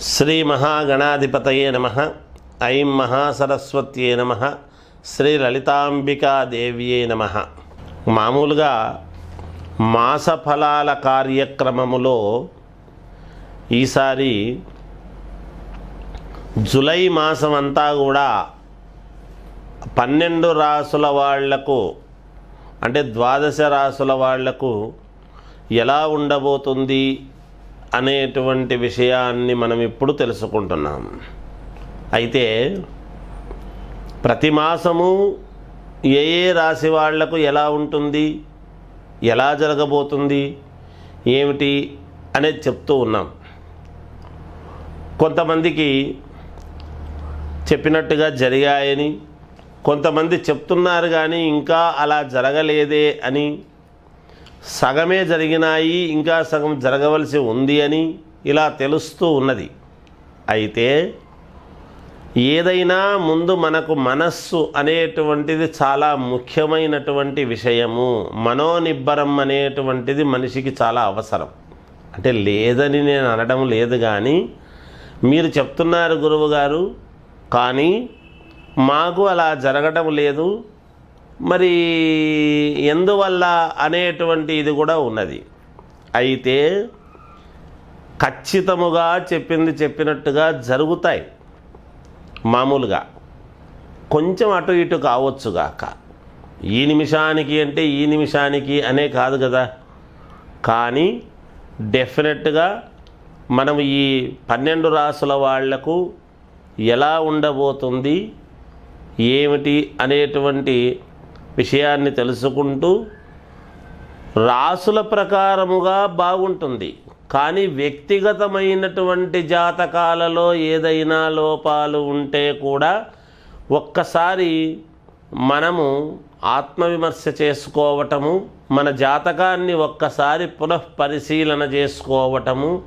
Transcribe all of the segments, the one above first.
శ్రీ మహాగణాధిపతయే నమ. ఐం మహాసరస్వత్యే నమ. శ్రీ లలితాంబికాదేవ్యే నమ. మామూలుగా మాసఫలాల కార్యక్రమములో ఈసారి జులై మాసం అంతా కూడా పన్నెండు రాసుల వాళ్ళకు అంటే ద్వాదశ రాసుల వాళ్ళకు ఎలా ఉండబోతుంది అనేటువంటి విషయాన్ని మనం ఇప్పుడు తెలుసుకుంటున్నాం. అయితే ప్రతి మాసము ఏ ఏ రాశి వాళ్ళకు ఎలా ఉంటుంది ఎలా జరగబోతుంది ఏమిటి అనేది చెప్తూ ఉన్నాం. కొంతమందికి చెప్పినట్టుగా జరిగాయని కొంతమంది చెప్తున్నారు కానీ ఇంకా అలా జరగలేదే అని సగమే జరిగినాయి ఇంకా సగం జరగవలసి ఉంది అని ఇలా తెలుస్తూ ఉన్నది. అయితే ఏదైనా ముందు మనకు మనస్సు అనేటువంటిది చాలా ముఖ్యమైనటువంటి విషయము. మనోనిబ్బరం అనేటువంటిది మనిషికి చాలా అవసరం. అంటే లేదని నేను అనడం లేదు కానీ మీరు చెప్తున్నారు గురువుగారు కానీ మాకు అలా జరగడం లేదు. మరి ఎందువల్ల అనేటువంటి ఇది కూడా ఉన్నది? అయితే ఖచ్చితముగా చెప్పింది చెప్పినట్టుగా జరుగుతాయి. మామూలుగా కొంచెం అటు ఇటు కావచ్చుగాక ఈ నిమిషానికి అంటే ఈ నిమిషానికి అనే కాదు కదా. కానీ డెఫినెట్గా మనం ఈ పన్నెండు రాసుల వాళ్ళకు ఎలా ఉండబోతుంది ఏమిటి అనేటువంటి విషయాన్ని తెలుసుకుంటూ రాసుల ప్రకారముగా బాగుంటుంది. కానీ వ్యక్తిగతమైనటువంటి జాతకాలలో ఏదైనా లోపాలు ఉంటే కూడా ఒక్కసారి మనము ఆత్మవిమర్శ చేసుకోవటము మన జాతకాన్ని ఒక్కసారి పునః పరిశీలన చేసుకోవటము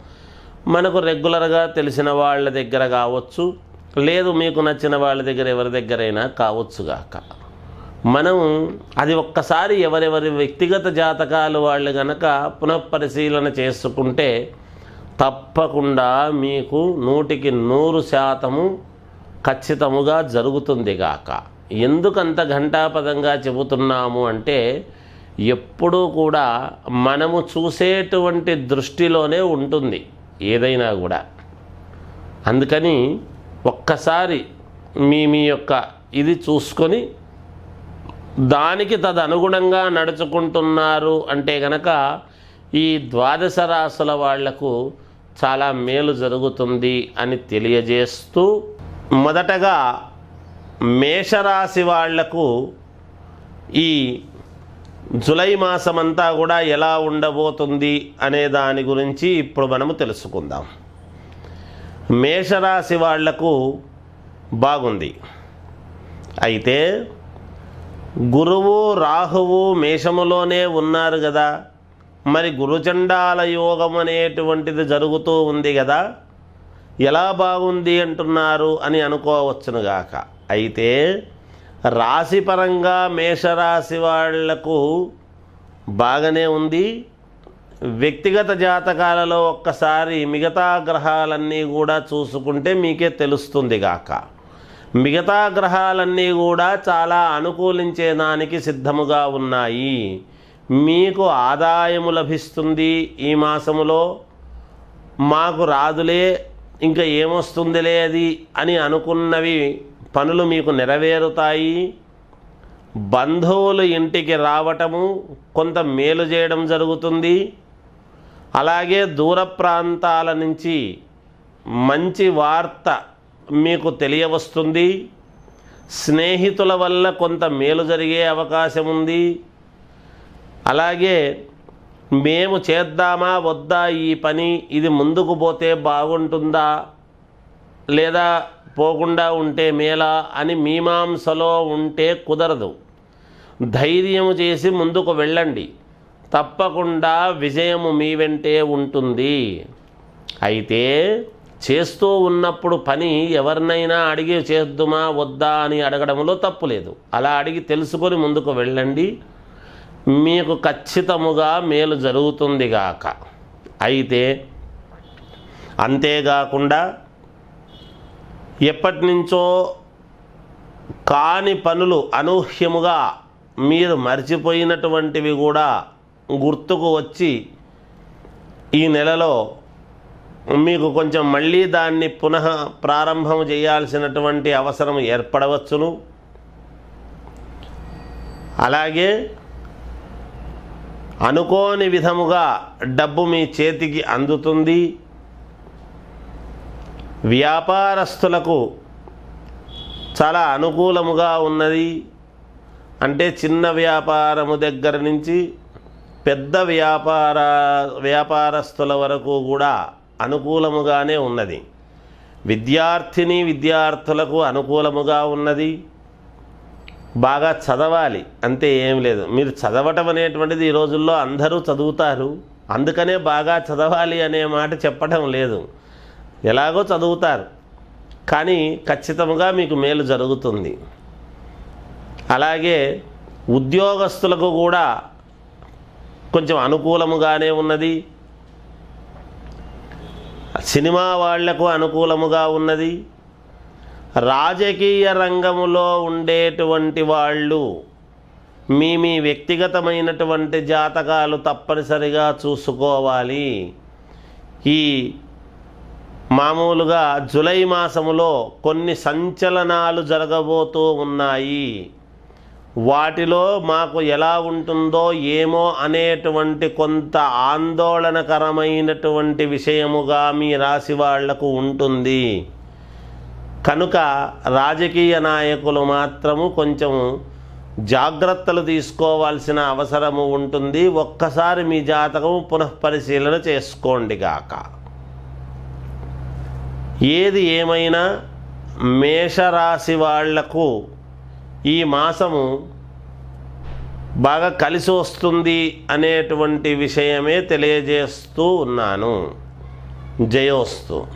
మనకు రెగ్యులర్గా తెలిసిన వాళ్ళ దగ్గర కావచ్చు లేదు మీకు నచ్చిన వాళ్ళ దగ్గర ఎవరి దగ్గరైనా కావచ్చుగాక. మనం అది ఒక్కసారి ఎవరెవరి వ్యక్తిగత జాతకాలు వాళ్ళు గనక పునఃపరిశీలన చేసుకుంటే తప్పకుండా మీకు నూటికి నూరు శాతము ఖచ్చితముగా జరుగుతుంది గాక. ఎందుకంత ఘంటాపదంగా చెబుతున్నాము అంటే ఎప్పుడూ కూడా మనము చూసేటువంటి దృష్టిలోనే ఉంటుంది ఏదైనా కూడా. అందుకని ఒక్కసారి మీ మీ యొక్క ఇది చూసుకొని దానికి తదనుగుణంగా నడుచుకుంటున్నారు అంటే గనక ఈ ద్వాదశ రాసుల వాళ్ళకు చాలా మేలు జరుగుతుంది అని తెలియజేస్తూ మొదటగా మేషరాశి వాళ్ళకు ఈ జులై మాసమంతా కూడా ఎలా ఉండబోతుంది అనే దాని గురించి ఇప్పుడు మనము తెలుసుకుందాం. మేషరాశి వాళ్ళకు బాగుంది. అయితే గురువు రాహువు మేషములోనే ఉన్నారు కదా మరి గురుచండాల యోగం అనేటువంటిది జరుగుతూ ఉంది కదా ఎలా బాగుంది అంటున్నారు అని అనుకోవచ్చునుగాక అయితే రాశిపరంగా మేషరాశి వాళ్ళకు బాగానే ఉంది. వ్యక్తిగత జాతకాలలో ఒక్కసారి మిగతా గ్రహాలన్నీ కూడా చూసుకుంటే మీకే తెలుస్తుంది గాక. మిగతా గ్రహాలన్నీ కూడా చాలా అనుకూలించేదానికి సిద్ధముగా ఉన్నాయి. మీకు ఆదాయము లభిస్తుంది ఈ మాసములో. మాకు రాదులే ఇంకా ఏమొస్తుందిలే అది అని అనుకున్నవి పనులు మీకు నెరవేరుతాయి. బంధువులు ఇంటికి రావటము కొంత మేలు చేయడం జరుగుతుంది. అలాగే దూర ప్రాంతాల నుంచి మంచి వార్త మీకు తెలియవస్తుంది స్నేహితుల వల్ల కొంత మేలు జరిగే అవకాశం ఉంది. అలాగే మేము చేద్దామా వద్దా ఈ పని ఇది ముందుకు పోతే బాగుంటుందా లేదా పోకుండా ఉంటే మేలా అని మీమాంసలో ఉంటే కుదరదు. ధైర్యం చేసి ముందుకు వెళ్ళండి. తప్పకుండా విజయము మీ వెంటే ఉంటుంది. అయితే చేస్తూ ఉన్నప్పుడు పని ఎవరినైనా అడిగి చేద్దుమా వద్దా అని అడగడంలో తప్పు లేదు. అలా అడిగి తెలుసుకొని ముందుకు వెళ్ళండి. మీకు ఖచ్చితముగా మేలు జరుగుతుంది గాక. అయితే అంతేకాకుండా ఎప్పటి నుంచో కాని పనులు అనూహ్యముగా మీరు మర్చిపోయినటువంటివి కూడా గుర్తుకు వచ్చి ఈ నెలలో మీకు కొంచెం మళ్ళీ దాన్ని పునః ప్రారంభం చేయాల్సినటువంటి అవసరం ఏర్పడవచ్చును. అలాగే అనుకోని విధముగా డబ్బు మీ చేతికి అందుతుంది. వ్యాపారస్తులకు చాలా అనుకూలముగా ఉన్నది. అంటే చిన్న వ్యాపారము దగ్గర నుంచి పెద్ద వ్యాపార వ్యాపారస్తుల వరకు కూడా అనుకూలముగానే ఉన్నది. విద్యార్థిని విద్యార్థులకు అనుకూలముగా ఉన్నది. బాగా చదవాలి అంతే ఏం లేదు. మీరు చదవటం అనేటువంటిది ఈ రోజుల్లో అందరూ చదువుతారు. అందుకనే బాగా చదవాలి అనే మాట చెప్పటం లేదు. ఎలాగో చదువుతారు. కానీ ఖచ్చితంగా మీకు మేలు జరుగుతుంది. అలాగే ఉద్యోగస్తులకు కూడా కొంచెం అనుకూలముగానే ఉన్నది. సినిమా వాళ్ళకు అనుకూలముగా ఉన్నది. రాజకీయ రంగములో ఉండేటువంటి వాళ్ళు మీ మీ వ్యక్తిగతమైనటువంటి జాతకాలు తప్పనిసరిగా చూసుకోవాలి. ఈ మామూలుగా జులై మాసములో కొన్ని సంచలనాలు జరగబోతూ ఉన్నాయి. వాటిలో మాకు ఎలా ఉంటుందో ఏమో అనేటువంటి కొంత ఆందోళనకరమైనటువంటి విషయముగా మీ రాశి వాళ్ళకు ఉంటుంది. కనుక రాజకీయ నాయకులు మాత్రము కొంచెం జాగ్రత్తలు తీసుకోవాల్సిన అవసరము ఉంటుంది. ఒక్కసారి మీ జాతకం పునఃపరిశీలన చేసుకోండి గాక. ఏది ఏమైనా మేషరాశి వాళ్ళకు ఈ మాసము బాగా కలిసి వస్తుంది అనేటువంటి విషయమే తెలియజేస్తూ ఉన్నాను. జయోస్తు.